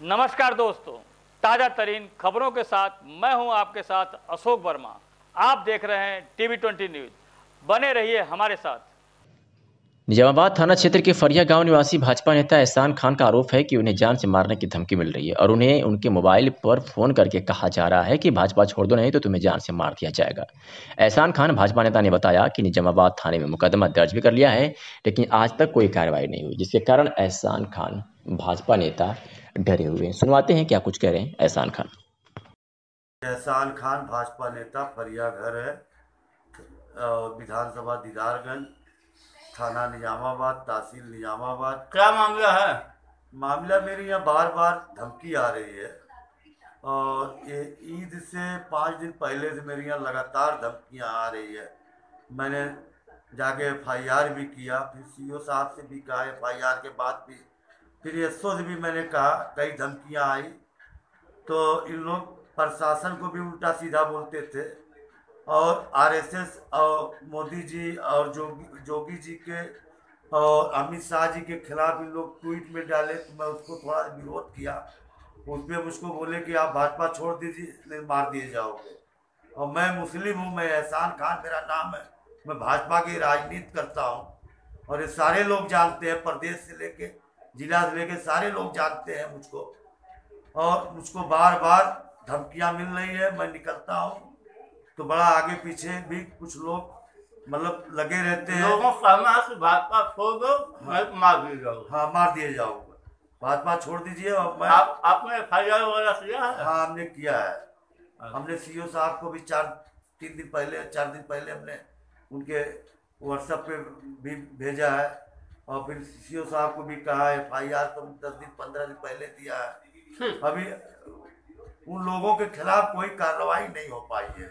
नमस्कार दोस्तों, ताज़ा तरीन खबरों के साथ मैं हूँ आपके साथ अशोक वर्मा। आप देख रहे हैं टीवी ट्वेंटी न्यूज़। बने रहिए हमारे साथ। निजामाबाद थाना क्षेत्र के फरिया गाँव निवासी भाजपा नेता एहसान खान का आरोप है कि उन्हें जान से मारने की धमकी मिल रही है और उन्हें उनके मोबाइल पर फ़ोन करके कहा जा रहा है कि भाजपा छोड़ दो, नहीं तो तुम्हें जान से मार दिया जाएगा। एहसान खान, भाजपा नेता ने बताया कि निजामाबाद थाने में मुकदमा दर्ज भी कर लिया है, लेकिन आज तक कोई कार्रवाई नहीं हुई, जिसके कारण एहसान खान भाजपा नेता डरे हुए हैं। सुनवाते हैं क्या कुछ कह रहे हैं एहसान खान। एहसान खान भाजपा नेता फरिया घर है विधानसभा दीदारगंज थाना निजामाबाद तहसील निजामाबाद। क्या मामला है? मामला मेरी यहाँ बार बार धमकी आ रही है। और ये ईद से पाँच दिन पहले से मेरे यहाँ लगातार धमकियाँ आ रही है। मैंने जाके एफ़ आई आर भी किया फिर सी ओ साहब से भी कहा एफ़ आई आर के बाद भी फिर एस से भी मैंने कहा, कई धमकियाँ आई। तो इन लोग प्रशासन को भी उल्टा सीधा बोलते थे। और आरएसएस और मोदी जी और जोगी जोगी जी के और अमित शाह जी के खिलाफ इन लोग ट्वीट में डाले तो मैं उसको थोड़ा विरोध किया। उस पर मुझको बोले कि आप भाजपा छोड़ दीजिए, नहीं मार दिए जाओगे। और मैं मुस्लिम हूँ, मैं एहसान खान, मेरा नाम है। मैं भाजपा की राजनीति करता हूँ। और ये सारे लोग जानते हैं, प्रदेश से लेके जिला से लेके सारे लोग जानते हैं मुझको। और मुझको बार बार धमकियाँ मिल रही है मैं निकलता हूँ। तो बड़ा आगे पीछे भी कुछ लोग मतलब लगे रहते हैं। लोगों का कहना है भाजपा छोड़ दो मैं मार दी जाऊँ हाँ मार दिए जाऊँगा। भाजपा छोड़ दीजिए और मैं आप आपने एफ़ आई आर वगैरह किया है? हाँ हमने किया है। हमने सीओ साहब को भी चार तीन दिन पहले चार दिन पहले हमने उनके व्हाट्सएप पे भी भेजा है। और फिर सी साहब को भी कहा एफ़ आई आर तो दस दिन पंद्रह दिन पहले दिया है। अभी उन लोगों के खिलाफ कोई कार्रवाई नहीं हो पाई है।